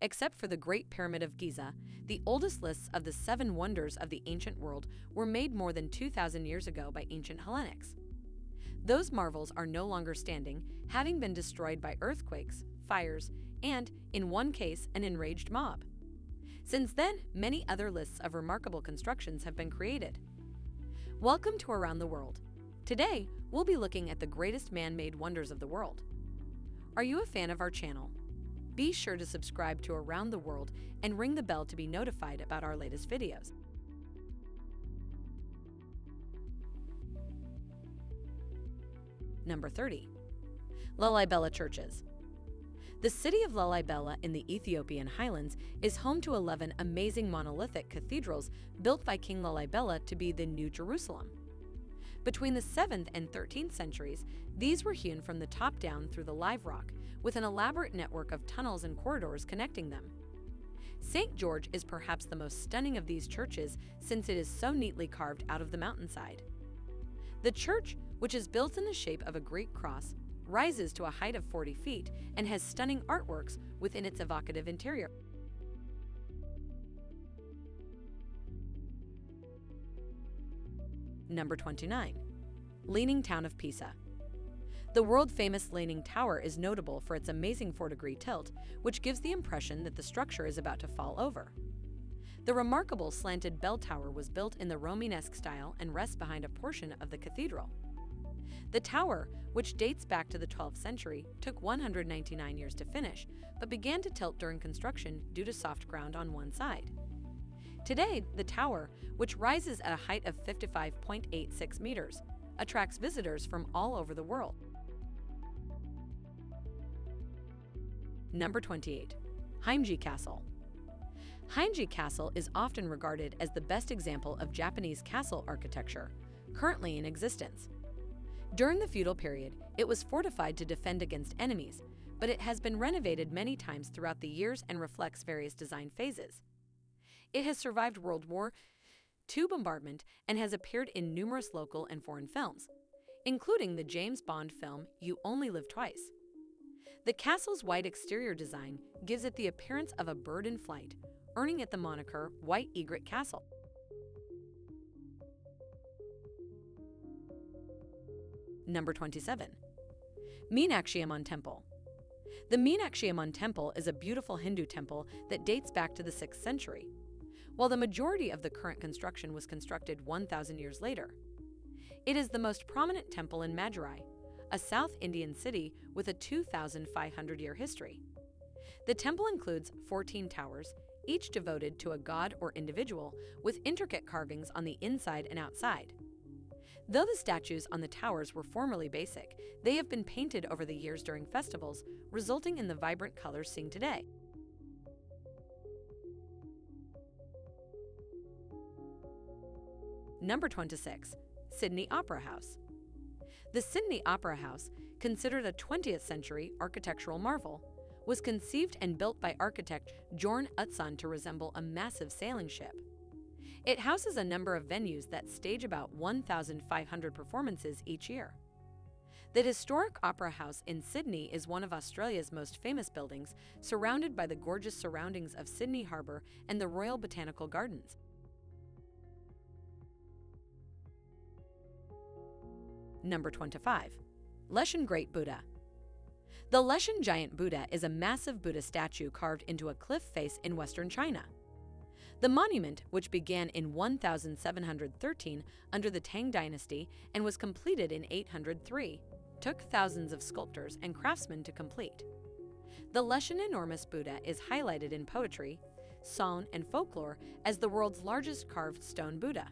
Except for the Great Pyramid of Giza, the oldest lists of the seven wonders of the ancient world were made more than 2,000 years ago by ancient Hellenics. Those marvels are no longer standing, having been destroyed by earthquakes, fires, and, in one case, an enraged mob. Since then, many other lists of remarkable constructions have been created. Welcome to Around the World. Today, we'll be looking at the greatest man-made wonders of the world. Are you a fan of our channel? Be sure to subscribe to Around the World and ring the bell to be notified about our latest videos. Number 30. Lalibela Churches. The city of Lalibela in the Ethiopian highlands is home to 11 amazing monolithic cathedrals built by King Lalibela to be the New Jerusalem. Between the 7th and 13th centuries, these were hewn from the top down through the live rock, with an elaborate network of tunnels and corridors connecting them. St. George is perhaps the most stunning of these churches since it is so neatly carved out of the mountainside. The church, which is built in the shape of a Greek cross, rises to a height of 40 feet and has stunning artworks within its evocative interior. Number 29. Leaning Town of Pisa. The world-famous Leaning Tower is notable for its amazing 4-degree tilt, which gives the impression that the structure is about to fall over. The remarkable slanted bell tower was built in the Romanesque style and rests behind a portion of the cathedral. The tower, which dates back to the 12th century, took 199 years to finish, but began to tilt during construction due to soft ground on one side. Today, the tower, which rises at a height of 55.86 meters, attracts visitors from all over the world. Number 28. Himeji Castle. Himeji Castle is often regarded as the best example of Japanese castle architecture, currently in existence. During the feudal period, it was fortified to defend against enemies, but it has been renovated many times throughout the years and reflects various design phases. It has survived World War II bombardment and has appeared in numerous local and foreign films, including the James Bond film You Only Live Twice. The castle's white exterior design gives it the appearance of a bird in flight, earning it the moniker White Egret Castle. Number 27. Meenakshi Amman Temple. The Meenakshi Amman Temple is a beautiful Hindu temple that dates back to the 6th century, while the majority of the current construction was constructed 1,000 years later. It is the most prominent temple in Madurai, a South Indian city with a 2,500-year history. The temple includes 14 towers, each devoted to a god or individual, with intricate carvings on the inside and outside. Though the statues on the towers were formerly basic, they have been painted over the years during festivals, resulting in the vibrant colors seen today. Number 26. Sydney Opera House. The Sydney Opera House, considered a 20th century architectural marvel, was conceived and built by architect Bjorn Utzon to resemble a massive sailing ship. It houses a number of venues that stage about 1,500 performances each year. The historic Opera House in Sydney is one of Australia's most famous buildings, surrounded by the gorgeous surroundings of Sydney Harbour and the Royal Botanical Gardens. Number 25. Leshan Great Buddha. The Leshan Giant Buddha is a massive Buddha statue carved into a cliff face in western China. The monument, which began in 1713 under the Tang dynasty and was completed in 803, took thousands of sculptors and craftsmen to complete. The Leshan enormous Buddha is highlighted in poetry, song, and folklore as the world's largest carved stone Buddha.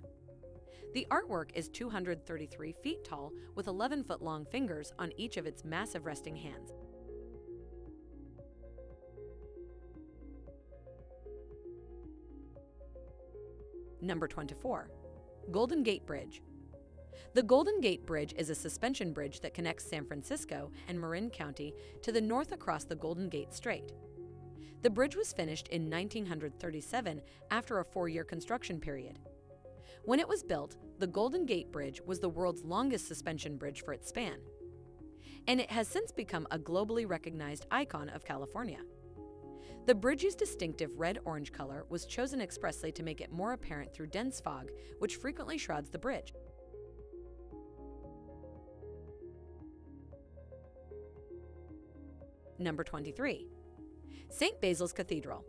The artwork is 233 feet tall with 11 foot long fingers on each of its massive resting hands. Number 24. Golden Gate Bridge. The Golden Gate Bridge is a suspension bridge that connects San Francisco and Marin County to the north across the Golden Gate Strait. The bridge was finished in 1937 after a four-year construction period. When it was built, the Golden Gate Bridge was the world's longest suspension bridge for its span. And it has since become a globally recognized icon of California. The bridge's distinctive red orange color was chosen expressly to make it more apparent through dense fog, which frequently shrouds the bridge. Number 23. St. Basil's Cathedral.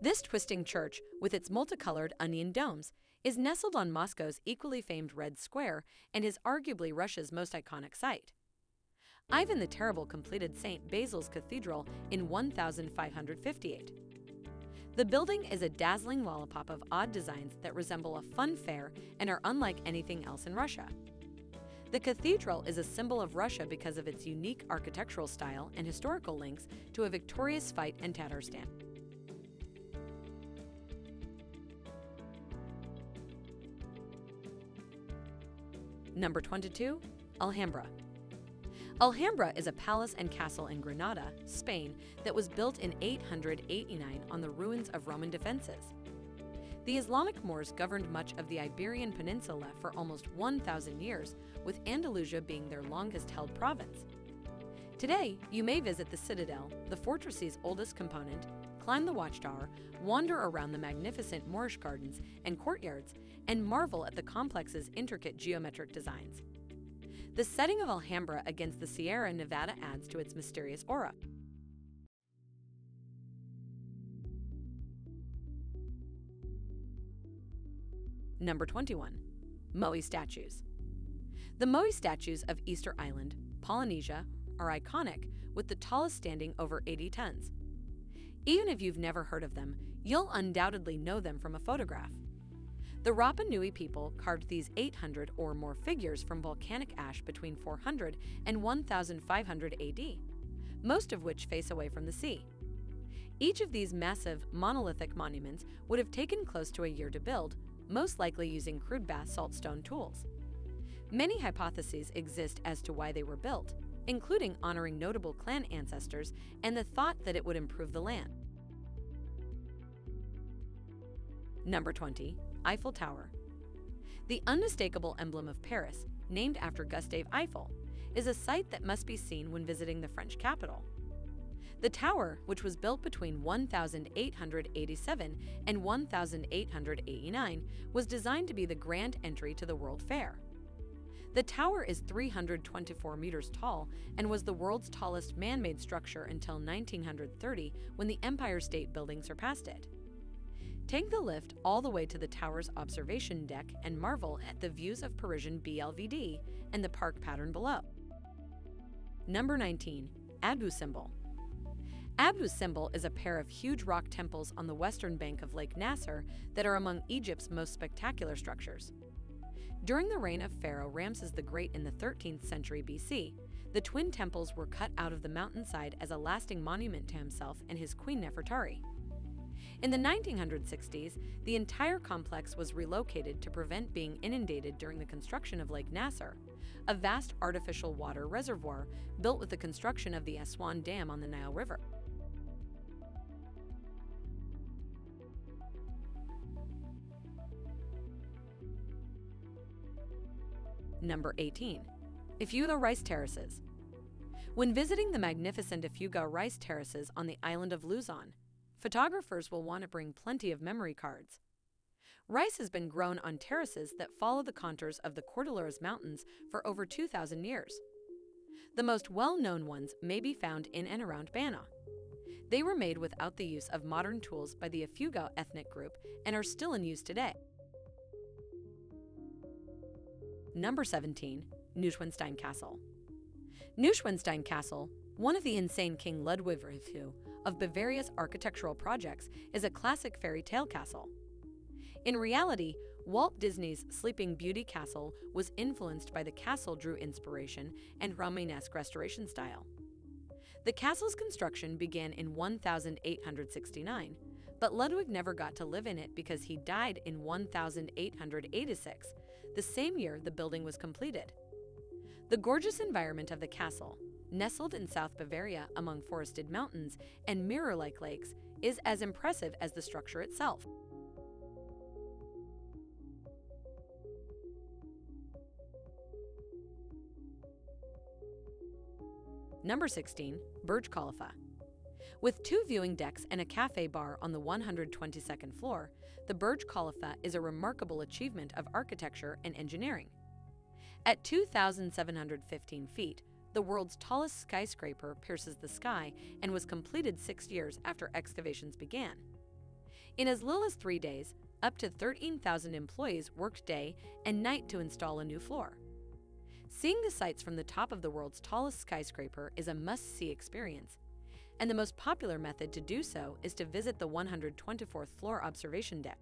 This twisting church, with its multicolored onion domes, is nestled on Moscow's equally famed Red Square and is arguably Russia's most iconic site. Ivan the Terrible completed St. Basil's Cathedral in 1558. The building is a dazzling lollipop of odd designs that resemble a fun fair and are unlike anything else in Russia. The cathedral is a symbol of Russia because of its unique architectural style and historical links to a victorious fight in Tatarstan. Number 22. Alhambra. Alhambra is a palace and castle in Granada, Spain, that was built in 889 on the ruins of Roman defenses. The Islamic Moors governed much of the Iberian Peninsula for almost 1,000 years, with Andalusia being their longest held province. Today, you may visit the citadel, the fortress's oldest component, climb the watchtower, wander around the magnificent Moorish gardens and courtyards, and marvel at the complex's intricate geometric designs. The setting of Alhambra against the Sierra Nevada adds to its mysterious aura. Number 21. Moai statues. The Moai statues of Easter Island, Polynesia, are iconic with the tallest standing over 80 tons. Even if you've never heard of them, you'll undoubtedly know them from a photograph. The Rapa Nui people carved these 800 or more figures from volcanic ash between 400 and 1500 AD, most of which face away from the sea. Each of these massive monolithic monuments would have taken close to a year to build, most likely using crude basalt stone tools. Many hypotheses exist as to why they were built, including honoring notable clan ancestors and the thought that it would improve the land. Number 20. Eiffel Tower. The unmistakable emblem of Paris, named after Gustave Eiffel, is a sight that must be seen when visiting the French capital. The tower, which was built between 1887 and 1889, was designed to be the grand entry to the World Fair. The tower is 324 meters tall and was the world's tallest man made structure until 1930 when the Empire State Building surpassed it. Take the lift all the way to the tower's observation deck and marvel at the views of Parisian BLVD and the park pattern below. Number 19. Abu Simbel. Abu Simbel is a pair of huge rock temples on the western bank of Lake Nasser that are among Egypt's most spectacular structures. During the reign of Pharaoh Ramses the Great in the 13th century BC, the twin temples were cut out of the mountainside as a lasting monument to himself and his queen Nefertari. In the 1960s, the entire complex was relocated to prevent being inundated during the construction of Lake Nasser, a vast artificial water reservoir built with the construction of the Aswan Dam on the Nile River. Number 18. Ifugao Rice Terraces. When visiting the magnificent Ifugao Rice Terraces on the island of Luzon, photographers will want to bring plenty of memory cards. Rice has been grown on terraces that follow the contours of the Cordilleras Mountains for over 2,000 years. The most well known ones may be found in and around Banaue. They were made without the use of modern tools by the Ifugao ethnic group and are still in use today. Number 17. Neuschwanstein Castle. Neuschwanstein Castle, one of the insane King Ludwig of Bavaria's architectural projects, is a classic fairy tale castle. In reality, Walt Disney's Sleeping Beauty Castle was influenced by the castle drew inspiration and Romanesque restoration style. The castle's construction began in 1869, but Ludwig never got to live in it because he died in 1886, the same year the building was completed. The gorgeous environment of the castle, nestled in South Bavaria among forested mountains and mirror like lakes, is as impressive as the structure itself. Number 16. Burj Khalifa. With two viewing decks and a cafe bar on the 122nd floor, the Burj Khalifa is a remarkable achievement of architecture and engineering. At 2,715 feet, the world's tallest skyscraper pierces the sky and was completed six years after excavations began. In as little as three days, up to 13,000 employees worked day and night to install a new floor. Seeing the sights from the top of the world's tallest skyscraper is a must see experience, and the most popular method to do so is to visit the 124th floor observation deck.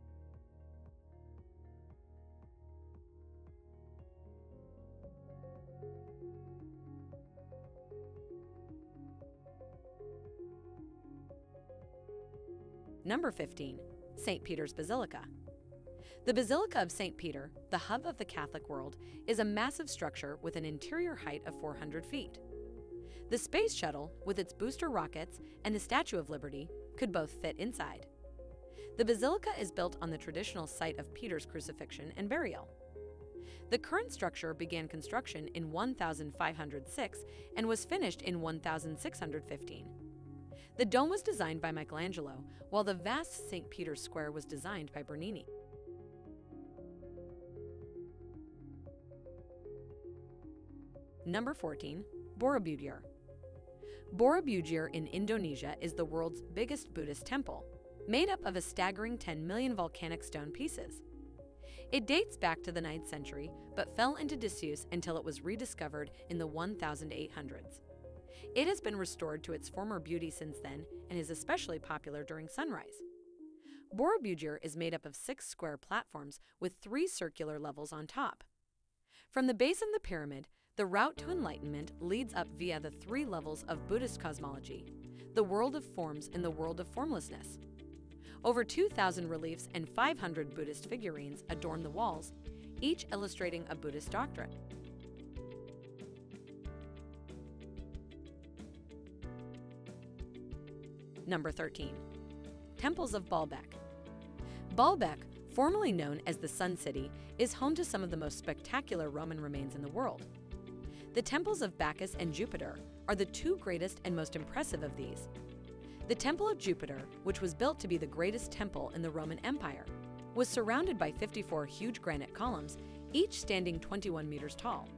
Number 15. St. Peter's Basilica. The Basilica of St. Peter, the hub of the Catholic world, is a massive structure with an interior height of 400 feet. The Space Shuttle, with its booster rockets and the Statue of Liberty, could both fit inside. The basilica is built on the traditional site of Peter's crucifixion and burial. The current structure began construction in 1506 and was finished in 1615. The dome was designed by Michelangelo, while the vast St. Peter's Square was designed by Bernini. Number 14. Borobudur. Borobudur in Indonesia is the world's biggest Buddhist temple, made up of a staggering 10 million volcanic stone pieces. It dates back to the 9th century, but fell into disuse until it was rediscovered in the 1800s. It has been restored to its former beauty since then and is especially popular during sunrise. Borobudur is made up of six square platforms with three circular levels on top. From the base of the pyramid, the route to enlightenment leads up via the three levels of Buddhist cosmology the world of forms and the world of formlessness. Over 2,000 reliefs and 500 Buddhist figurines adorn the walls, each illustrating a Buddhist doctrine. Number 13. Temples of Baalbek. Baalbek, formerly known as the Sun City, is home to some of the most spectacular Roman remains in the world. The temples of Bacchus and Jupiter are the two greatest and most impressive of these. The Temple of Jupiter, which was built to be the greatest temple in the Roman Empire, was surrounded by 54 huge granite columns, each standing 21 meters tall.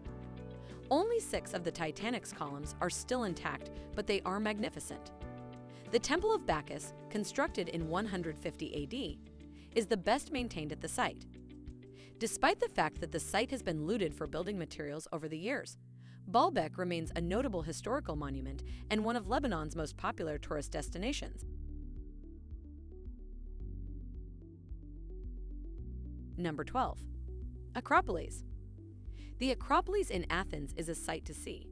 Only six of the Titanic's columns are still intact, but they are magnificent. The Temple of Bacchus, constructed in 150 AD, is the best maintained at the site. Despite the fact that the site has been looted for building materials over the years, Baalbek remains a notable historical monument and one of Lebanon's most popular tourist destinations. Number 12. Acropolis. The Acropolis in Athens is a sight to see.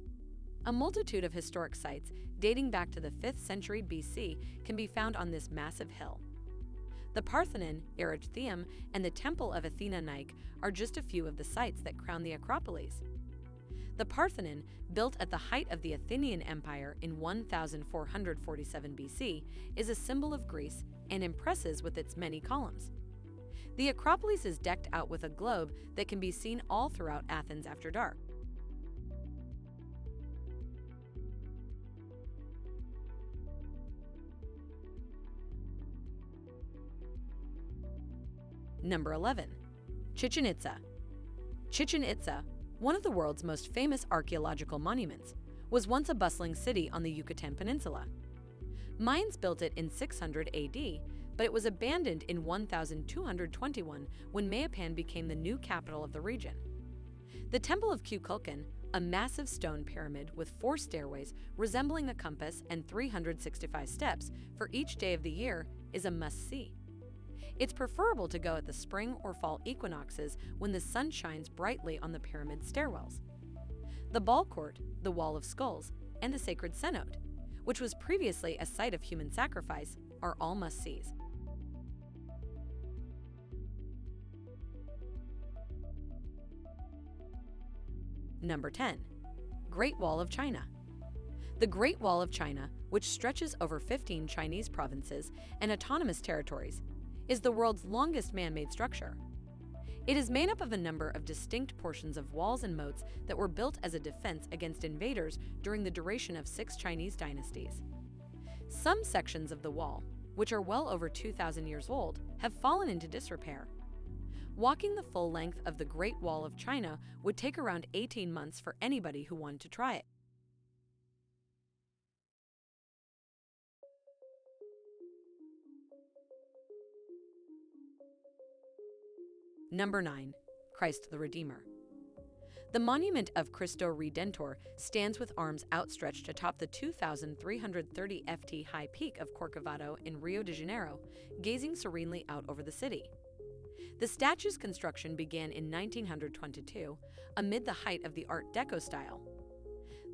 A multitude of historic sites dating back to the 5th century BC can be found on this massive hill. The Parthenon, Erechtheum, and the Temple of Athena Nike are just a few of the sites that crown the Acropolis. The Parthenon, built at the height of the Athenian Empire in 1447 BC, is a symbol of Greece and impresses with its many columns. The Acropolis is decked out with a globe that can be seen all throughout Athens after dark. Number 11. Chichen Itza. Chichen Itza, one of the world's most famous archaeological monuments, was once a bustling city on the Yucatan Peninsula. Mayans built it in 600 AD, but it was abandoned in 1221 when Mayapan became the new capital of the region. The Temple of Kukulkan, a massive stone pyramid with four stairways resembling a compass and 365 steps for each day of the year, is a must see. It's preferable to go at the spring or fall equinoxes when the sun shines brightly on the pyramid stairwells. The ball court, the Wall of Skulls, and the sacred cenote, which was previously a site of human sacrifice, are all must sees. Number 10. Great Wall of China. The Great Wall of China, which stretches over 15 Chinese provinces and autonomous territories, is the world's longest man made structure. It is made up of a number of distinct portions of walls and moats that were built as a defense against invaders during the duration of six Chinese dynasties. Some sections of the wall, which are well over 2,000 years old, have fallen into disrepair. Walking the full length of the Great Wall of China would take around 18 months for anybody who wanted to try it. Number 9. Christ the Redeemer. The monument of Cristo Redentor stands with arms outstretched atop the 2,330 ft high peak of Corcovado in Rio de Janeiro, gazing serenely out over the city. The statue's construction began in 1922 amid the height of the Art Deco style.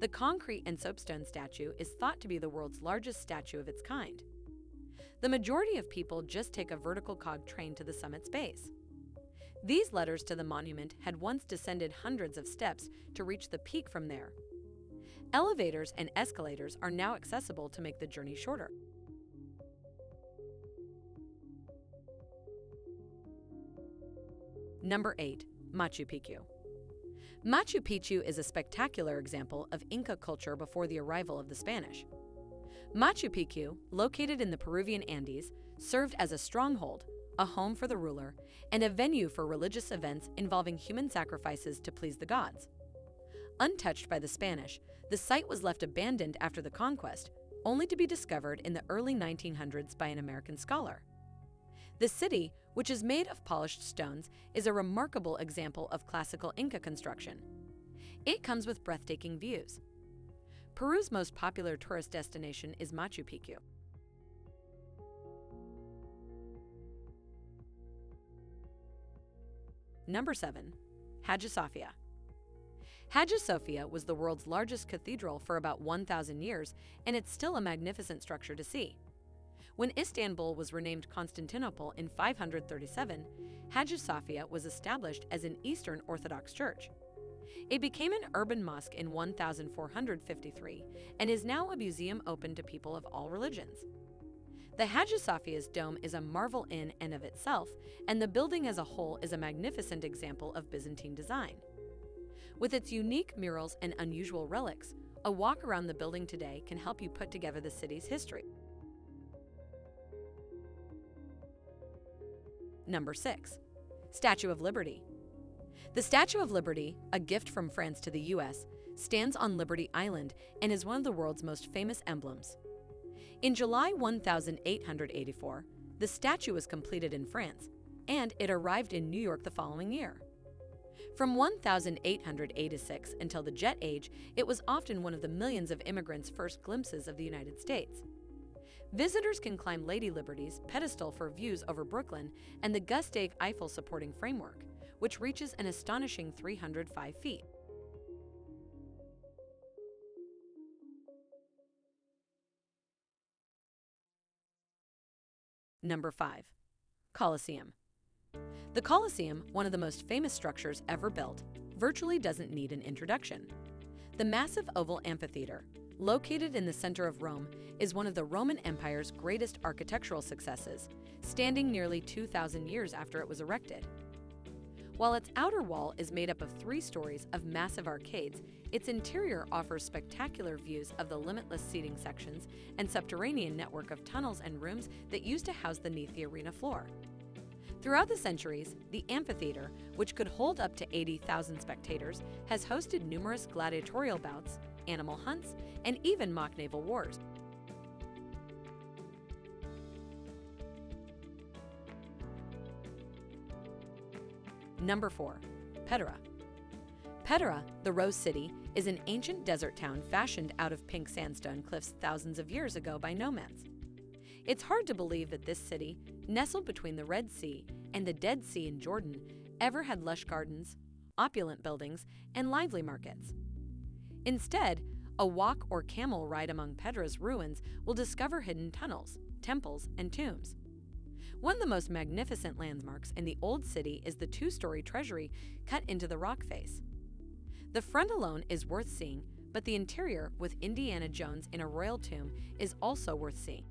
The concrete and soapstone statue is thought to be the world's largest statue of its kind. The majority of people just take a vertical cog train to the summit's base. These letters to the monument had once descended hundreds of steps to reach the peak from there. Elevators and escalators are now accessible to make the journey shorter. Number 8. Machu Picchu. Machu Picchu is a spectacular example of Inca culture before the arrival of the Spanish. Machu Picchu, located in the Peruvian Andes, served as a stronghold a home for the ruler, and a venue for religious events involving human sacrifices to please the gods. Untouched by the Spanish, the site was left abandoned after the conquest, only to be discovered in the early 1900s by an American scholar. The city, which is made of polished stones, is a remarkable example of classical Inca construction. It comes with breathtaking views. Peru's most popular tourist destination is Machu Picchu. Number 7. Hagia Sophia. Hagia Sophia was the world's largest cathedral for about 1,000 years, and it's still a magnificent structure to see. When Istanbul was renamed Constantinople in 537, Hagia Sophia was established as an Eastern Orthodox church. It became an urban mosque in 1453 and is now a museum open to people of all religions. The Hagia Sophia's dome is a marvel in and of itself, and the building as a whole is a magnificent example of Byzantine design. With its unique murals and unusual relics, a walk around the building today can help you put together the city's history. Number 6. Statue of Liberty. The Statue of Liberty, a gift from France to the US, stands on Liberty Island and is one of the world's most famous emblems. In July 1884, the statue was completed in France, and it arrived in New York the following year. From 1886 until the Jet Age, it was often one of the millions of immigrants' first glimpses of the United States. Visitors can climb Lady Liberty's pedestal for views over Brooklyn and the Gustave Eiffel supporting framework, which reaches an astonishing 305 feet. Number 5. Colosseum. The Colosseum, one of the most famous structures ever built, virtually doesn't need an introduction. The massive oval amphitheater, located in the center of Rome, is one of the Roman Empire's greatest architectural successes, standing nearly 2,000 years after it was erected. While its outer wall is made up of three stories of massive arcades, its interior offers spectacular views of the limitless seating sections and subterranean network of tunnels and rooms that used to house the the arena floor. Throughout the centuries, the amphitheater, which could hold up to 80,000 spectators, has hosted numerous gladiatorial bouts, animal hunts, and even mock naval wars. Number 4. Petra. Petra, the Rose City, is an ancient desert town fashioned out of pink sandstone cliffs thousands of years ago by nomads. It's hard to believe that this city, nestled between the Red Sea and the Dead Sea in Jordan, ever had lush gardens, opulent buildings, and lively markets. Instead, a walk or camel ride among Petra's ruins will discover hidden tunnels, temples, and tombs. One of the most magnificent landmarks in the Old City is the two story treasury cut into the rock face. The front alone is worth seeing, but the interior, with Indiana Jones in a royal tomb, is also worth seeing.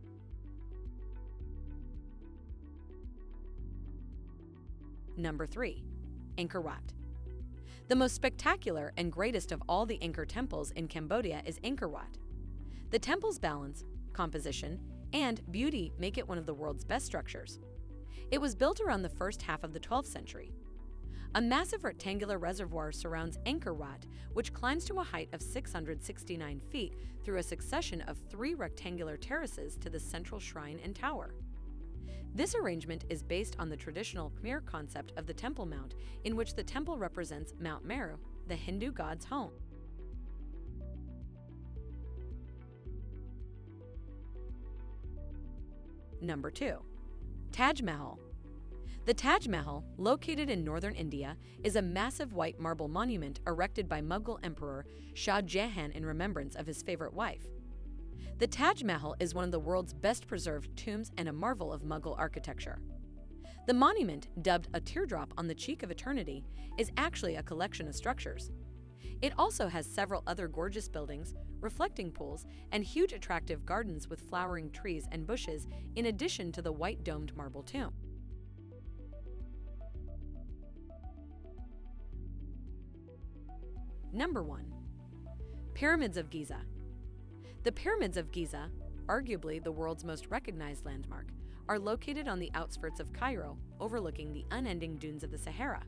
Number 3. Angkor Wat. The most spectacular and greatest of all the Angkor temples in Cambodia is Angkor Wat. The temple's balance, composition, and beauty make it one of the world's best structures. It was built around the first half of the 12th century. A massive rectangular reservoir surrounds Angkor Wat, which climbs to a height of 669 feet through a succession of three rectangular terraces to the central shrine and tower. This arrangement is based on the traditional Khmer concept of the Temple Mount, in which the temple represents Mount Meru, the Hindu god's home. Number 2. Taj Mahal the Taj Mahal, located in northern India, is a massive white marble monument erected by Mughal Emperor Shah Jahan in remembrance of his favorite wife. The Taj Mahal is one of the world's best preserved tombs and a marvel of Mughal architecture. The monument, dubbed a teardrop on the cheek of eternity, is actually a collection of structures. It also has several other gorgeous buildings, reflecting pools, and huge attractive gardens with flowering trees and bushes in addition to the white domed marble tomb. Number 1. Pyramids of Giza. The Pyramids of Giza, arguably the world's most recognized landmark, are located on the outskirts of Cairo, overlooking the unending dunes of the Sahara.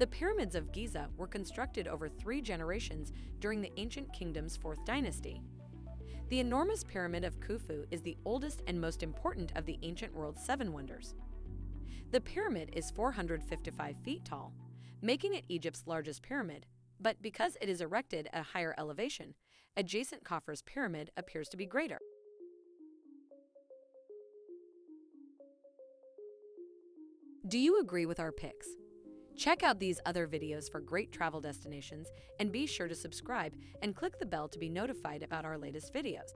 The Pyramids of Giza were constructed over three generations during the ancient kingdom's fourth dynasty. The enormous Pyramid of Khufu is the oldest and most important of the ancient world's seven wonders. The pyramid is 455 feet tall, making it Egypt's largest pyramid but because it is erected at a higher elevation, adjacent Khafre's pyramid appears to be greater. Do you agree with our picks? Check out these other videos for great travel destinations and be sure to subscribe and click the bell to be notified about our latest videos.